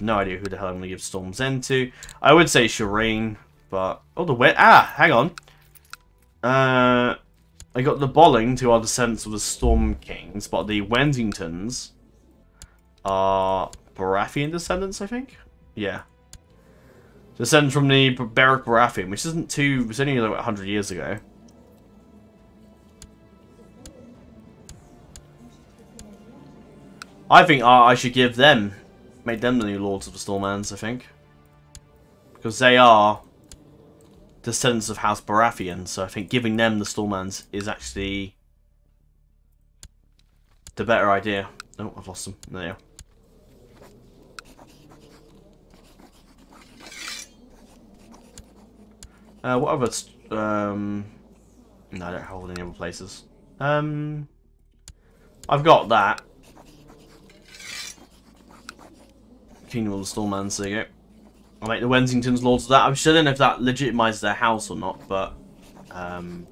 no idea who the hell I'm going to give Storm's End to. I would say Shireen, but... Oh, the wet... Ah, hang on. Uh, I got the Bolling, who are descendants of the Storm Kings, but the Wensingtons are Baratheon descendants, I think? Yeah. Descendants from the Beric Baratheon, which isn't too... It's only like 100 years ago. I think I should give them, make them the new Lords of the Stormlands, I think. Because they are descendants of House Baratheon, so I think giving them the Stormlands is actually the better idea. Oh, I've lost them. There Uh, what other... Um, no, I don't hold any other places. Um, I've got that. Kingdom of the you go. I'll make the Wensingtons lords of that. I'm sure I don't know if that legitimizes their house or not, but um,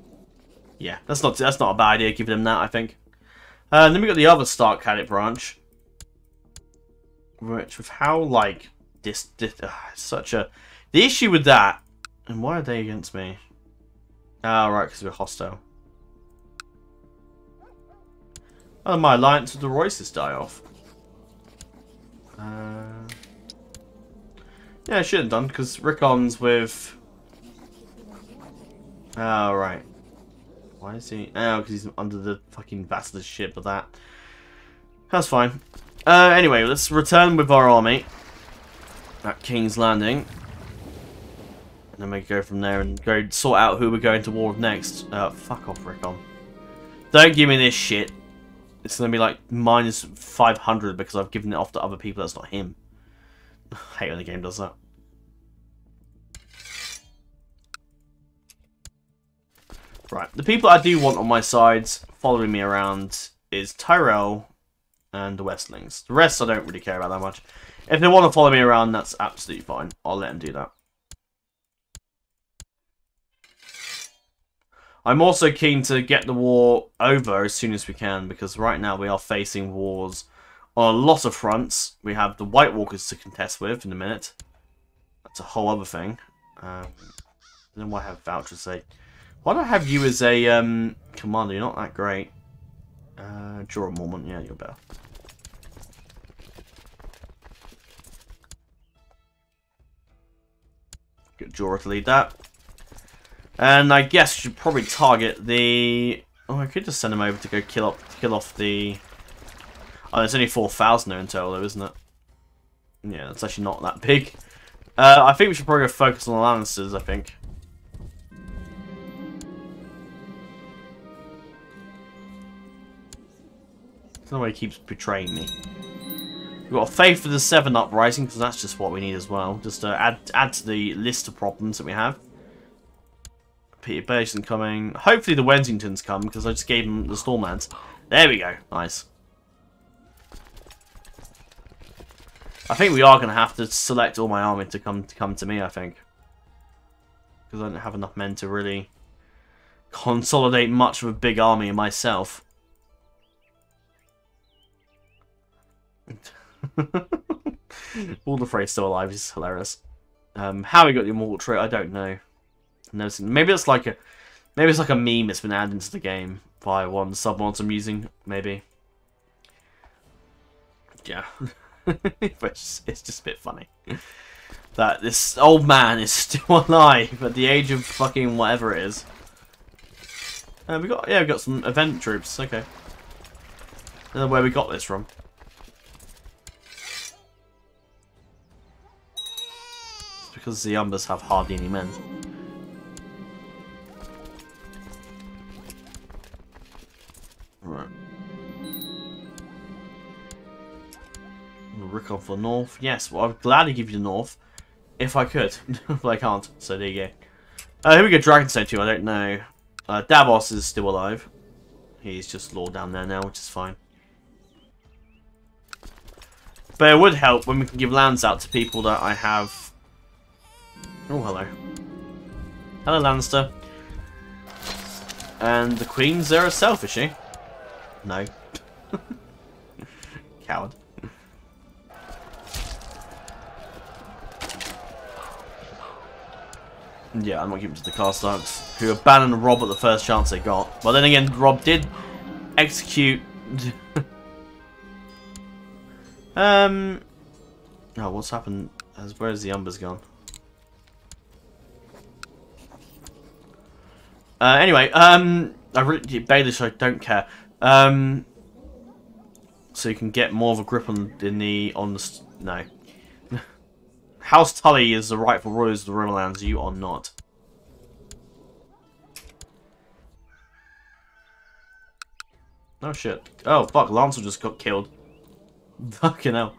yeah, that's not that's not a bad idea. Giving them that, I think. Uh, then we got the other Stark Cadet branch, which with how like this, this uh, such a the issue with that, and why are they against me? Ah, oh, right, because we're hostile. Oh, my alliance with the Royces die off. Uh, yeah, I should have done, because Rickon's with... Oh, right. Why is he... Oh, because he's under the fucking bastard ship of that. That's fine. Uh, anyway, let's return with our army at King's Landing. And then we go from there and go sort out who we're going to war with next. Uh, fuck off, Rickon. Don't give me this shit. It's going to be like minus 500 because I've given it off to other people that's not him. I hate when the game does that. Right, the people I do want on my sides following me around is Tyrell and the Westlings. The rest I don't really care about that much. If they want to follow me around, that's absolutely fine. I'll let them do that. I'm also keen to get the war over as soon as we can, because right now we are facing wars on a lot of fronts. We have the White Walkers to contest with in a minute. That's a whole other thing. Um, then I have vouchers say. Why do I have you as a um, commander? You're not that great. Uh, draw a moment. Yeah, you're better. Get Jorah to lead that. And I guess should probably target the... Oh, I could just send him over to go kill up, kill off the... Oh, there's only 4,000 there in total, though, isn't it? Yeah, that's actually not that big. Uh, I think we should probably focus on the Lannisters, I think. He keeps betraying me. We've got faith for the Seven Uprising, because that's just what we need as well. Just to add add to the list of problems that we have. Petyr Baelish coming. Hopefully the Wensingtons come, because I just gave them the Stormlands. There we go. Nice. I think we are going to have to select all my army to come to come to me, I think. Because I don't have enough men to really consolidate much of a big army myself. All the Frey still alive is hilarious. Um, how he got the immortal trait, I don't know. Never seen. Maybe it's like a, maybe it's like a meme that's been added into the game by one sub I'm using. Maybe. Yeah, it's just, it's just a bit funny that this old man is still alive at the age of fucking whatever it is. Uh, we got yeah, we got some event troops. Okay, I don't know where we got this from. because the Umbers have hardly any men. Right. Rickon the North. Yes, well, I'd gladly give you the North. If I could. but I can't. So there you go. Uh, here we go, Dragonstone 2. I don't know. Uh, Davos is still alive. He's just Lord down there now, which is fine. But it would help when we can give lands out to people that I have Oh, hello. Hello, Lannister. And the Queen's there herself, is she? No. Coward. Yeah, I'm not keeping to the Carstarks, who abandoned Robb at the first chance they got. But then again, Robb did execute... um... Oh, what's happened? Where's the umbers gone? Uh, anyway, um... I really... Baelish, I don't care. Um... So you can get more of a grip on in the... on the... No. House Tully is the rightful rulers of the Riverlands, you are not. Oh shit. Oh fuck, Lancel just got killed. Fucking hell.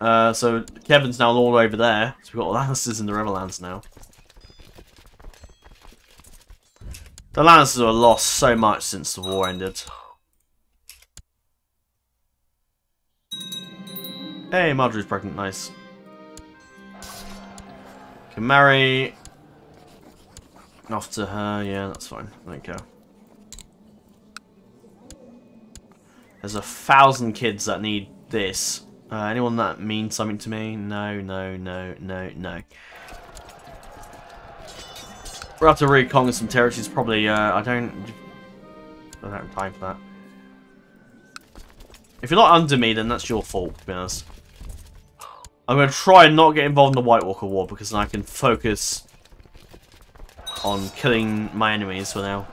Uh, so Kevan's now all over there. So we've got Lannisters in the Riverlands now. The Lannisters have lost so much since the war ended. Hey, Margaery's pregnant, nice. Can marry off to her, yeah, that's fine. There you go. There's a thousand kids that need this. Uh, anyone that means something to me? No, no, no, no, no. We'll have to reconquer some territories, probably. Uh, I don't... I don't have time for that. If you're not under me, then that's your fault, to be honest. I'm going to try and not get involved in the White Walker War because then I can focus on killing my enemies for now.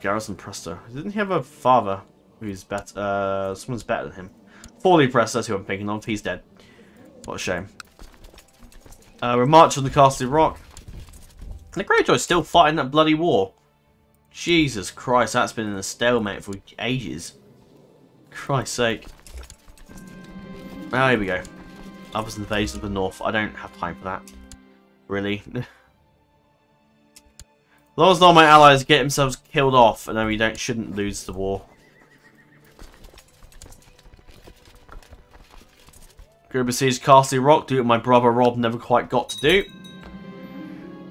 Garrison Prester. Didn't he have a father who's better? Uh, someone's better than him. Forley Prester, that's who I'm thinking of. He's dead. What a shame. Uh, we're marching on the Castle Rock. And the Greyjoy's still fighting that bloody war. Jesus Christ, that's been in a stalemate for ages. Christ's sake. Ah, here we go. Others invasion of the north. I don't have time for that. Really. as long as all my allies get themselves killed off, and then we don't shouldn't lose the war. Go besiege Castle Rock, do what my brother Robb never quite got to do.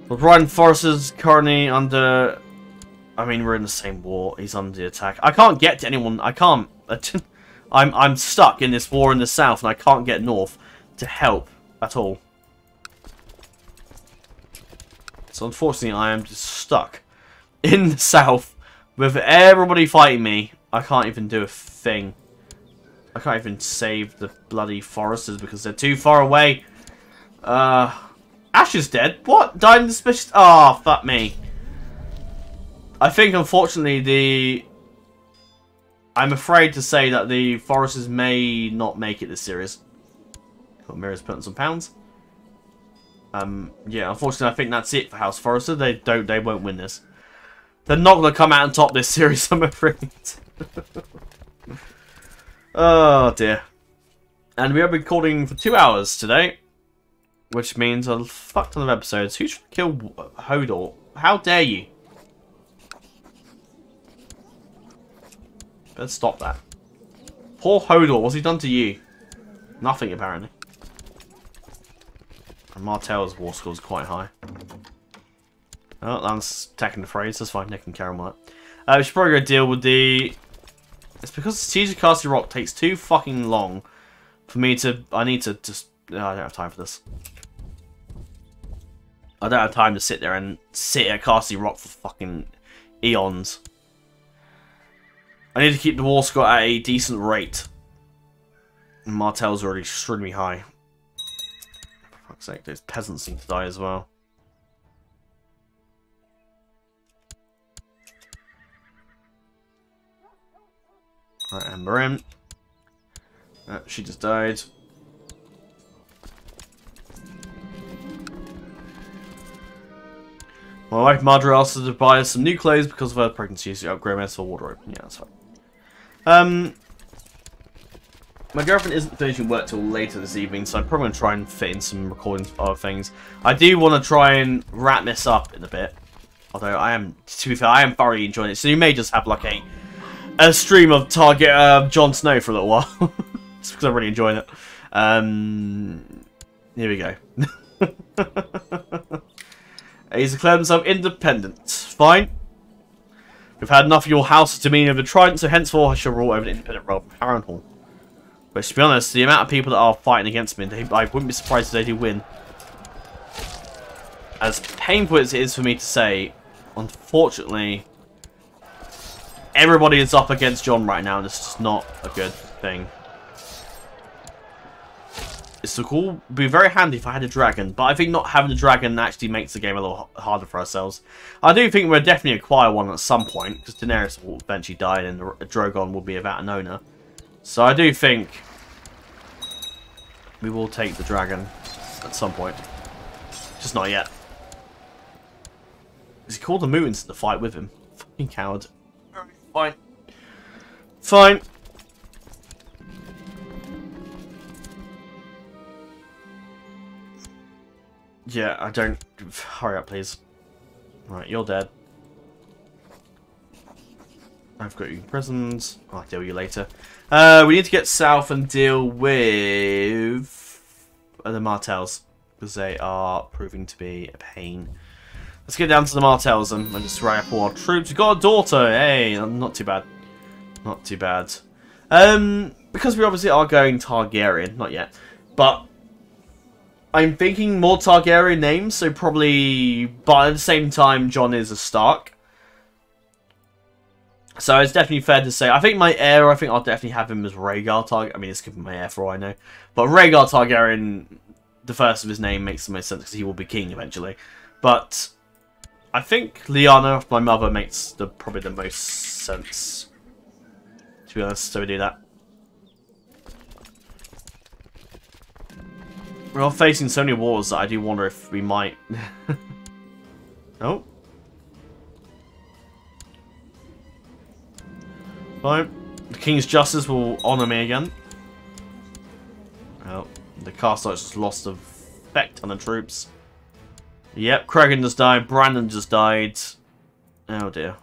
The Brian Forest is currently under... I mean, we're in the same war. He's under attack. I can't get to anyone. I can't I'm I'm stuck in this war in the south and I can't get north to help at all. So unfortunately I am just stuck in the south with everybody fighting me. I can't even do a thing. I can't even save the bloody Forresters because they're too far away. Uh, Ash is dead. What? Died in the special... Oh, fuck me. I think, unfortunately, the I'm afraid to say that the Forresters may not make it this series. Got Mirror's putting some pounds. Um, yeah, unfortunately, I think that's it for House Forrester. They don't, they won't win this. They're not going to come out on top this series, I'm afraid. oh dear. And we been recording for two hours today, which means a fuck ton of episodes. Who should kill Hodor? How dare you? Let's stop that. Poor Hodor, what's he done to you? Nothing, apparently. And Martell's war score is quite high. Oh, that's attacking the Freys. That's fine. Nick and will. Uh, we should probably go deal with the... It's because of Castle Rock takes too fucking long for me to... I need to just... Oh, I don't have time for this. I don't have time to sit there and sit at Castle Rock for fucking eons. I need to keep the war score at a decent rate. Martell's already extremely high. For fuck's sake, those peasants need to die as well. Right, Amber in. Uh, she just died. My wife Margaery asked us to buy us some new clothes because of her pregnancy, so upgrade my wardrobe. Yeah, that's fine. Um, my girlfriend isn't finishing work till later this evening, so I'm probably going to try and fit in some recordings of other things. I do want to try and wrap this up in a bit. Although I am, to be fair, I am thoroughly enjoying it. So you may just have like a a stream of Target uh, Jon Snow for a little while. just because I'm really enjoying it. Um, here we go. He's declared himself independent. Fine. We've had enough of your house dominion of the Trident, so henceforth I shall rule over the independent realm of Harrenhal. But to be honest, the amount of people that are fighting against me, they, I wouldn't be surprised if they do win. As painful as it is for me to say, unfortunately, everybody is up against Jon right now, and it's just not a good thing. It's cool. Be very handy if I had a dragon, but I think not having a dragon actually makes the game a little harder for ourselves. I do think we'll definitely acquire one at some point, because Daenerys will eventually die and Drogon will be without an owner. So I do think we will take the dragon at some point. Just not yet. Is he called the Moons to fight with him? Fucking coward. Fine. Fine. Yeah, I don't... Hurry up, please. Right, you're dead. I've got you imprisoned. I'll deal with you later. Uh, we need to get south and deal with the Martells. Because they are proving to be a pain. Let's get down to the Martells and, just write up all our troops. We've got a daughter. Hey, not too bad. Not too bad. Um, because we obviously are going Targaryen. Not yet. But I'm thinking more Targaryen names, so probably, but at the same time, Jon is a Stark. So it's definitely fair to say. I think my heir, I think I'll definitely have him as Rhaegar Targaryen. I mean, it's given my heir for all I know. But Rhaegar Targaryen, the first of his name, makes the most sense because he will be king eventually. But I think Lyanna, of my mother, makes the probably the most sense. To be honest, so we do that. We're all facing so many wars that I do wonder if we might... oh. Fine. The King's Justice will honour me again. Oh, the Carstarks just lost effect on the troops. Yep, Cregan just died, Brandon just died. Oh dear.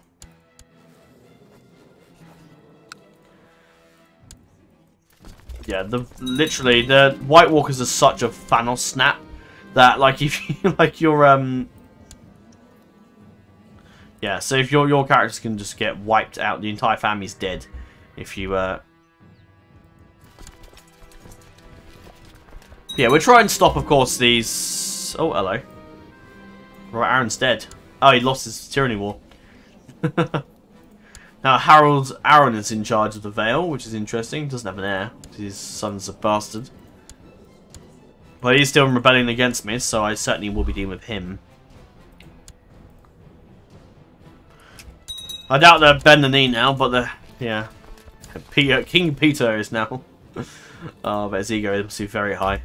Yeah, the literally the White Walkers are such a Thanos snap that like if you like your um yeah, so if your your characters can just get wiped out, the entire family's dead. If you uh Yeah, we're trying to stop of course these Oh hello. Right, Arryn's dead. Oh he lost his tyranny war. now Harold Arryn is in charge of the Vale, which is interesting. Doesn't have an heir. His son's a bastard. But he's still rebelling against me, so I certainly will be dealing with him. I doubt they're bend the knee now, but the yeah, Petyr, King Petyr is now. oh, but his ego is obviously very high.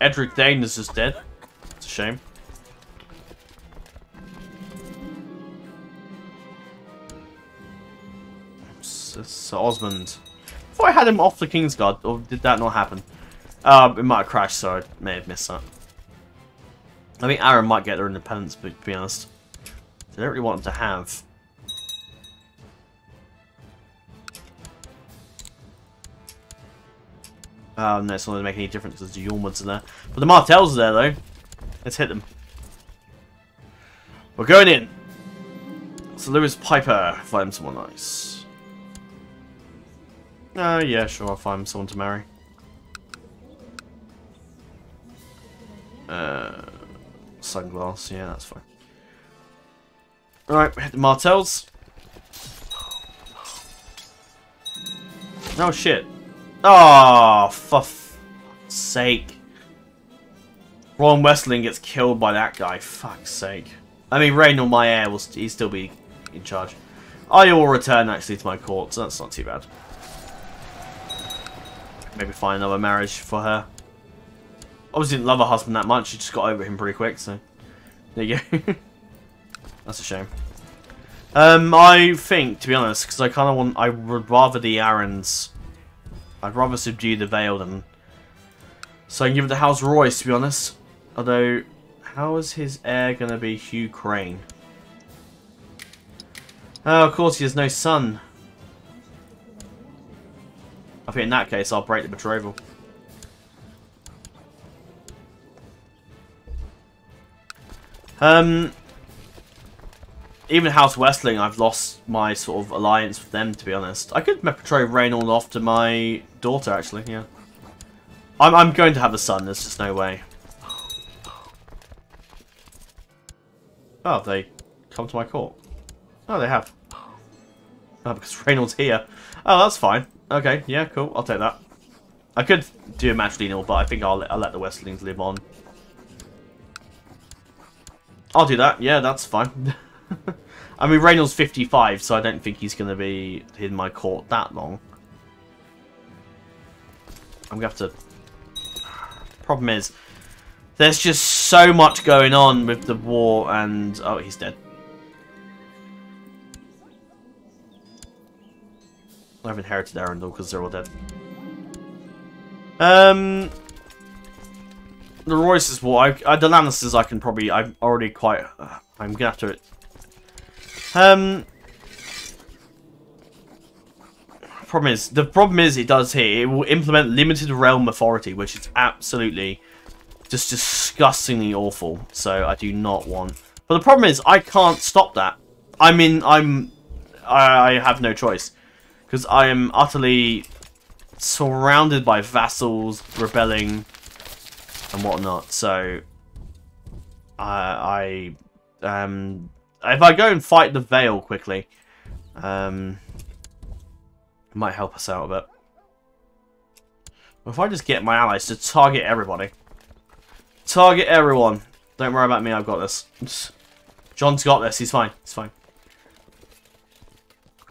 Edric Dayne is just dead. It's a shame. Sir Osmond. Before I had him off the Kingsguard, or did that not happen? Uh, it might have crashed, so I may have missed that. I think Arryn might get their independence, but to be honest. I don't really want them to have. Um, no, it's not going to make any difference because the Yormuds are there. But the Martells are there, though. Let's hit them. We're going in. So Lewis Piper, find someone nice. Uh, yeah, sure, I'll find someone to marry. Uh sunglass. Yeah, that's fine. Alright, hit the Martells. Oh, shit. Oh, for sake. Ron Westling gets killed by that guy. Fuck's sake. I mean, Rhaenyra, my heir, will st he still be in charge. I will return, actually, to my court, so that's not too bad. Maybe find another marriage for her obviously didn't love her husband that much. She just got over him pretty quick, so there you go. That's a shame. Um, I think, to be honest, because I kind of want, I would rather the Arryns. I'd rather subdue the Vale than. So I can give it to House Royce, to be honest. Although, how is his heir going to be Hugh Crane? Oh, of course, he has no son. I think in that case, I'll break the betrothal. Um, even House Westling, I've lost my sort of alliance with them, to be honest. I could betray Reynold off to my daughter, actually, yeah. I'm, I'm going to have a son, there's just no way. Oh, they come to my court. Oh, they have. Oh, because Reynolds here. Oh, that's fine. Okay, yeah, cool. I'll take that. I could do a Lionel, but I think I'll, I'll let the Westlings live on. I'll do that. Yeah, that's fine. I mean, Reynolds 55, so I don't think he's going to be in my court that long. I'm going to have to... Problem is, there's just so much going on with the war and... Oh, he's dead. I've inherited Arundel because they're all dead. Um, the Royce's war. I, I, the Lannisters, I can probably. I'm already quite. Uh, I'm gonna have to. Um. Problem is, the problem is it does here. It will implement limited realm authority, which is absolutely just disgustingly awful. So I do not want. But the problem is, I can't stop that. I mean, I'm. I, I have no choice because I am utterly surrounded by vassals rebelling and whatnot. So I, I um, if I go and fight the Vale quickly, um, it might help us out a bit. If I just get my allies to target everybody, target everyone. Don't worry about me. I've got this. Jon's got this. He's fine. He's fine.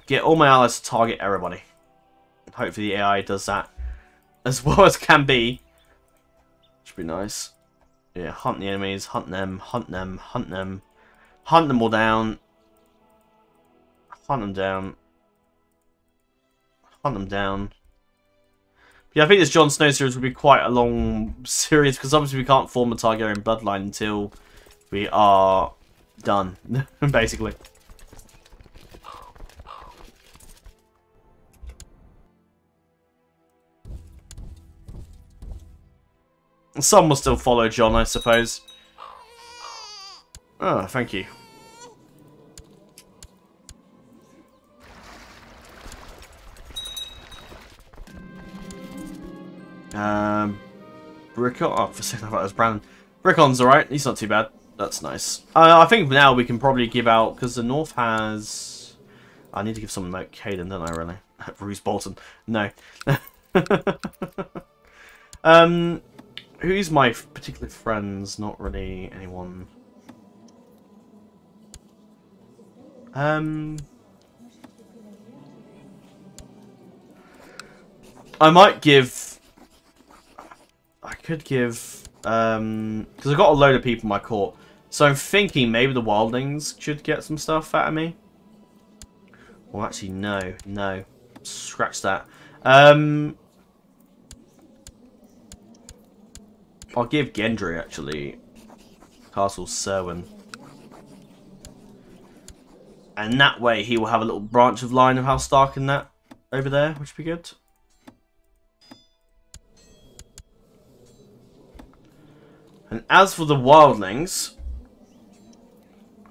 Get all my allies to target everybody. Hopefully the AI does that as well as can be. Should be nice. Yeah, hunt the enemies, hunt them, hunt them, hunt them. Hunt them all down. Hunt them down. Hunt them down. yeah, I think this Jon Snow series will be quite a long series because obviously we can't form a Targaryen bloodline until we are done, basically. Some will still follow Jon, I suppose. Oh, thank you. Um, Brickon. Oh, for a second I thought it was Brandon. Brickon's alright. He's not too bad. That's nice. Uh, I think now we can probably give out because the North has. I need to give someone like Caden, don't I? Really, Roose Bolton. No. um, Who's my particular friends? Not really anyone. Um... I might give... I could give... Um... Because I've got a load of people in my court. So I'm thinking maybe the Wildlings should get some stuff out of me. Well, actually, no. No. Scratch that. Um... I'll give Gendry, actually, Castle Cerwyn. And that way he will have a little branch of line of House Stark in that over there, which would be good. And as for the wildlings,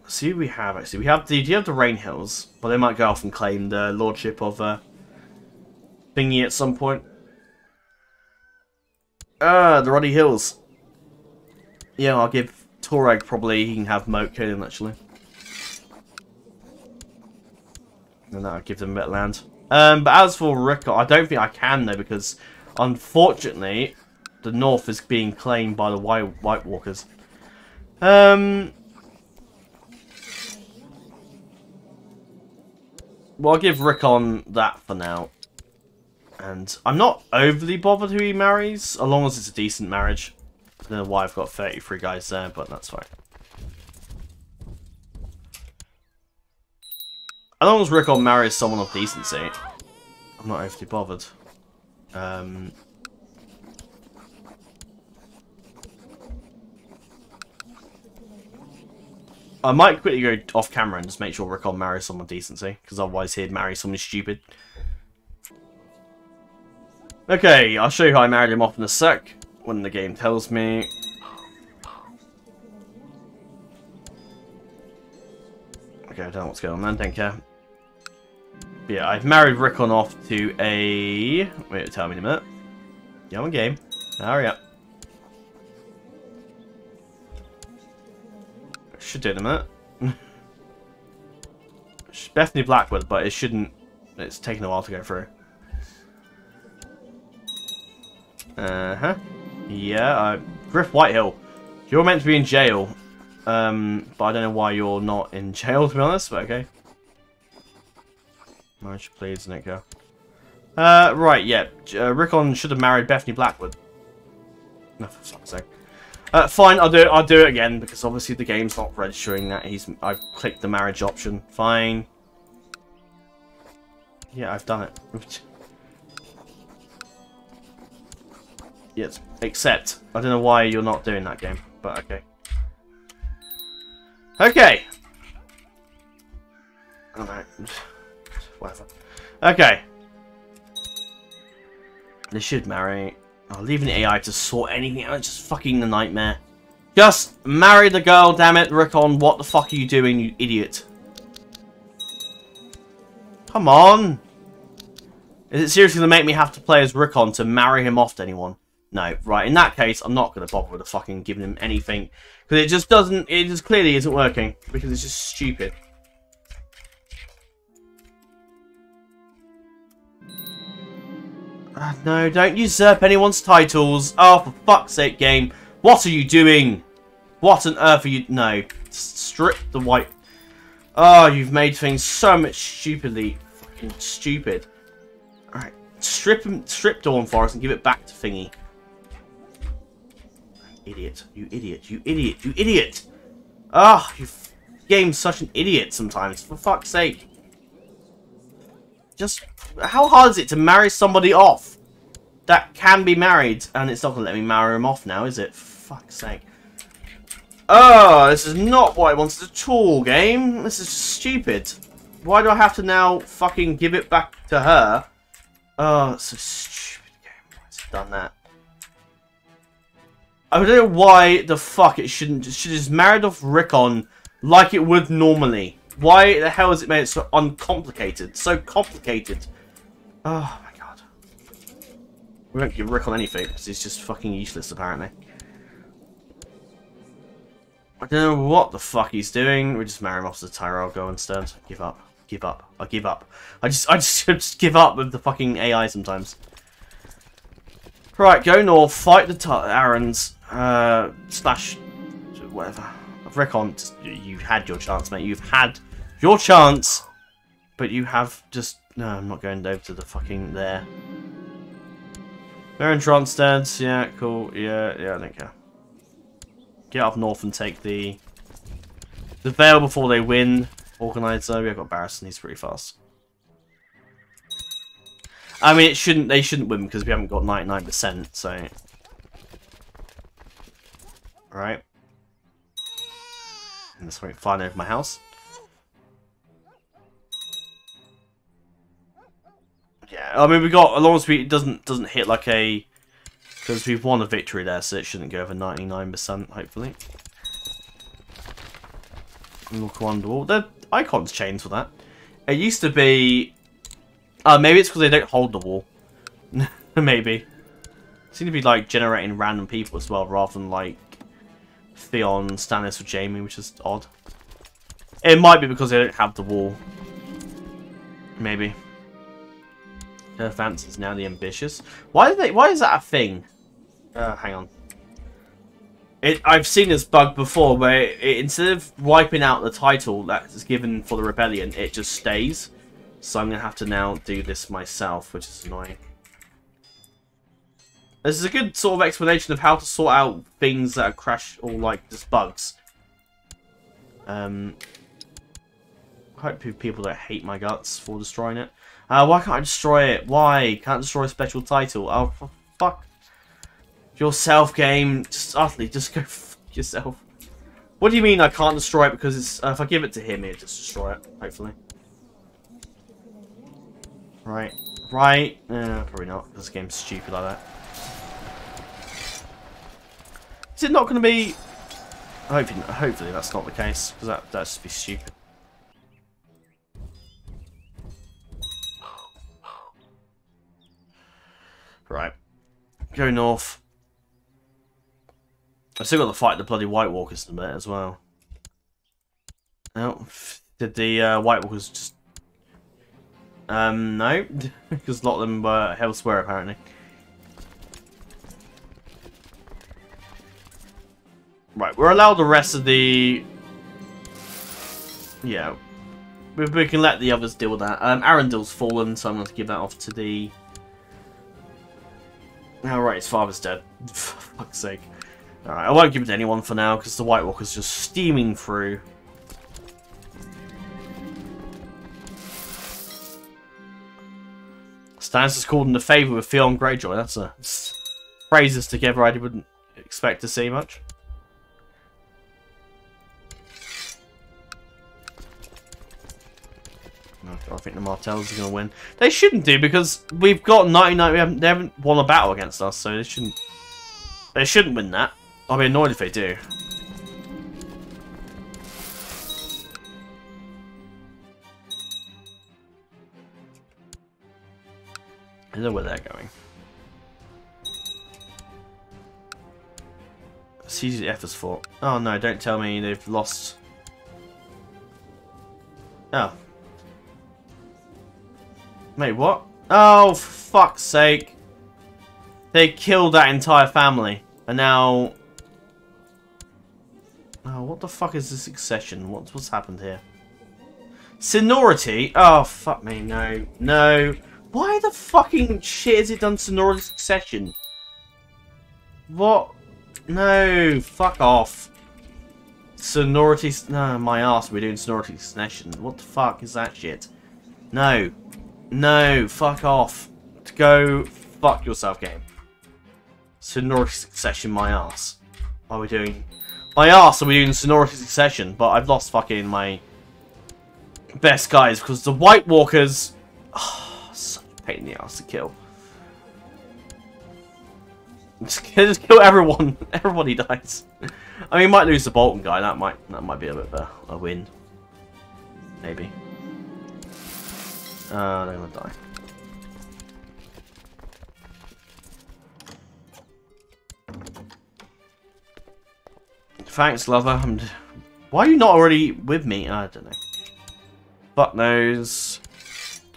see we have actually. We have the do you have the Rain Hills? But they might go off and claim the lordship of uh, Thingy at some point. Ah, the Ruddy Hills. Yeah, I'll give Torag probably, he can have Moat Cailin actually. And that'll give them a bit of land. Um, but as for Rickon, I don't think I can though, because unfortunately, the north is being claimed by the White, White Walkers. Um, well, I'll give Rickon that for now. And I'm not overly bothered who he marries, as long as it's a decent marriage. I don't know why I've got 33 guys there, but that's fine. As long as Rickon marries someone of decency, I'm not overly bothered. Um, I might quickly go off camera and just make sure Rickon marries someone decency, because otherwise he'd marry someone stupid. Okay, I'll show you how I married him off in a sec, when the game tells me. Okay, I don't know what's going on then, don't care. But yeah, I've married Rickon off to a... Wait, tell me in a minute. Yeah, on game. Hurry up. Should do in a minute. Bethany Blackwood, but it shouldn't... It's taking a while to go through. Uh-huh. Yeah, uh, Griff Whitehill. You're meant to be in jail. Um, but I don't know why you're not in jail, to be honest, but okay. Marriage please, Nico. Uh, right, yeah. Uh, Rickon should have married Bethany Blackwood. No, for fuck's sake. Uh, fine, I'll do it. I'll do it again because obviously the game's not registering that he's. I've clicked the marriage option. Fine. Yeah, I've done it. yes, except I don't know why you're not doing that game, but okay. Okay. Alright. Whatever. Okay. They should marry. Oh, leaving AI to sort anything out. Just fucking the nightmare. Just marry the girl, damn it, Rickon. What the fuck are you doing, you idiot? Come on. Is it seriously going to make me have to play as Rickon to marry him off to anyone? No. Right, in that case, I'm not going to bother with fucking giving him anything. Because it just doesn't, it just clearly isn't working. Because it's just stupid. Uh, no, don't usurp anyone's titles. Oh, for fuck's sake, game. What are you doing? What on earth are you... No. Strip the white... Oh, you've made things so much stupidly fucking stupid. Alright. Strip strip Dawn Forest and give it back to Thingy. Idiot. You idiot. You idiot. You idiot! Ah, oh, you game's such an idiot sometimes. For fuck's sake. Just, how hard is it to marry somebody off? That can be married, and it's not going to let me marry him off now, is it? For fuck's sake. Oh, this is not what I wanted at all, game. This is stupid. Why do I have to now fucking give it back to her? Oh, it's a stupid game. Why has it done that? I don't know why the fuck it shouldn't should just married off Rickon like it would normally. Why the hell has it made it so uncomplicated? So complicated. Oh my god. We won't give Rickon anything because he's just fucking useless apparently. I don't know what the fuck he's doing. We just marry him off to Tyrell go instead. Give up. Give up. I give up. I just I just, just give up with the fucking AI sometimes. Right, go north, fight the Arryns, uh, slash, whatever. Rickon, you had your chance, mate. You've had your chance, but you have just... No, I'm not going over to the fucking there. Baron Tronstead, yeah, cool, yeah, yeah, I don't care. Get up north and take the... The Vale before they win. Organizer, we've got Barristan, he's pretty fast. I mean, it shouldn't. They shouldn't win because we haven't got 99%. So, right. And this won't flying over my house. Yeah, I mean we got as long as we it doesn't doesn't hit like a because we've won a victory there, so it shouldn't go over 99%. Hopefully. Look wonderful. The icons changed for that. It used to be uh, maybe it's because they don't hold the wall. maybe. Seem to be like generating random people as well, rather than like Theon, Stannis, or Jaime, which is odd. It might be because they don't have the wall. Maybe. Her fancy is now the ambitious. Why are they? Why is that a thing? Uh, hang on. It, I've seen this bug before where it, it, instead of wiping out the title that's given for the rebellion, it just stays. So I'm going to have to now do this myself, which is annoying. This is a good sort of explanation of how to sort out things that are crash or like just bugs. Um, hope people don't hate my guts for destroying it. Uh, why can't I destroy it? Why? Can't destroy a special title? Oh, fuck. Yourself, game. Just utterly, just go yourself. What do you mean I can't destroy it because it's, uh, if I give it to him, he'll just destroy it, hopefully. Right. Right. Uh, probably not. This game's stupid like that. Is it not going to be... Hopefully, hopefully that's not the case, because that, that'd just be stupid. Right. Go north. I've still got to fight the bloody White Walkers in a as well. Oh, Did the uh, White Walkers just... Um, no. Because a lot of them were elsewhere, apparently. Right, we're allowed the rest of the... Yeah. We, we can let the others deal with that. Um, Arundel's fallen, so I'm going to give that off to the... Oh, right, his father's dead. For fuck's sake. Alright, I won't give it to anyone for now, because the White Walker's just steaming through. Stannis is called in the favour with Theon Greyjoy. That's a phrases together I wouldn't expect to see much. I think the Martells are going to win. They shouldn't do because we've got 99. We haven't, they haven't won a battle against us, so they shouldn't. They shouldn't win that. I'll be annoyed if they do. I know where they're going. CGF is fought. Oh no, don't tell me they've lost. Oh. Wait, what? Oh, fuck's sake. They killed that entire family. And now... Oh, what the fuck is this succession? What's, what's happened here? Seniority? Oh, fuck me, no. No. Why the fucking shit has it done seniority succession? What? No, fuck off. Seniority... No, my ass, we're doing seniority succession. What the fuck is that shit? No. No, fuck off. Go fuck yourself, game. Seniority Succession, my ass. What are we doing? My ass are we doing Seniority Succession, but I've lost fucking my best guys because the White Walkers... Oh, such a pain in the ass to kill. Just, just kill everyone. Everybody dies. I mean, might lose the Bolton guy. That might that might be a bit of a, a win. Maybe. Uh, they're gonna die. Thanks, lover. I'm... Why are you not already with me? I don't know. Fuck knows.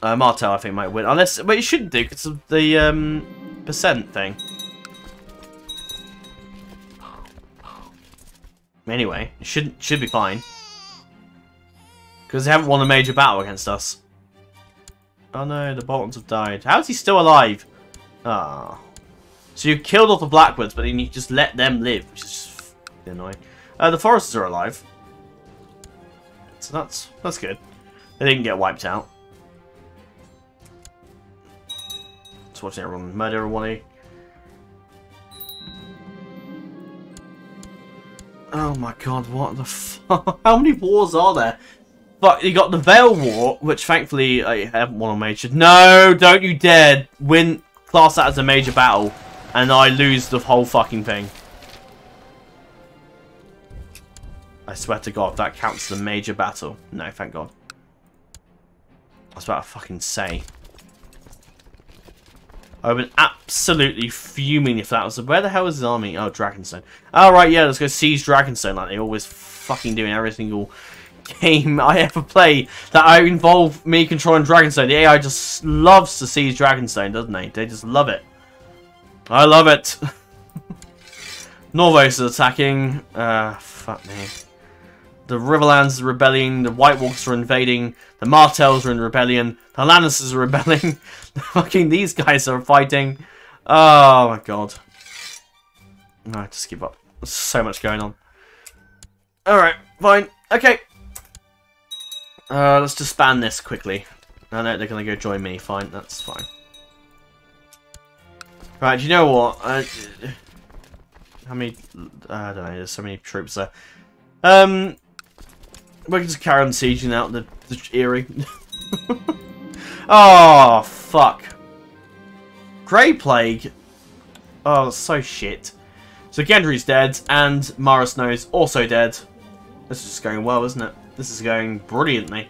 Uh, Martell, I think, might win. Unless, but he shouldn't do, because of the um, percent thing. Anyway, it should, should be fine. Because they haven't won a major battle against us. Oh no, the Boltons have died. How is he still alive? Ah. So you killed off the Blackwoods, but then you just let them live, which is annoying. Uh, the Forresters are alive. So that's that's good. They didn't get wiped out. Just watching everyone murder everyone. Oh my god, what the fuck? How many wars are there? But you got the Vale War, which thankfully I haven't won a major. No, don't you dare win class that as a major battle, and I lose the whole fucking thing. I swear to God, that counts as a major battle. No, thank God. I was about to fucking say. I would been absolutely fuming if that was... Where the hell is his army? Oh, Dragonstone. Oh, yeah, let's go seize Dragonstone like they always fucking do in every single game I ever play that I involve me controlling Dragonstone. The AI just loves to siege Dragonstone, doesn't they? They just love it. I love it. Norvos is attacking. Uh, fuck me. The Riverlands are rebelling, the White Walkers are invading, the Martells are in rebellion, the Lannisters are rebelling, fucking these guys are fighting. Oh my god. No, just give up. There's so much going on. Alright, fine. Okay. Uh, let's just ban this quickly. I know they're to go join me. Fine, that's fine. Right, you know what? Uh, how many... I don't know, there's so many troops there. Um, we're just carry on sieging out the, the Eyrie. oh, fuck. Grey Plague. Oh, so shit. So Gendry's dead, and Mara Snow's also dead. This is just going well, isn't it? This is going brilliantly.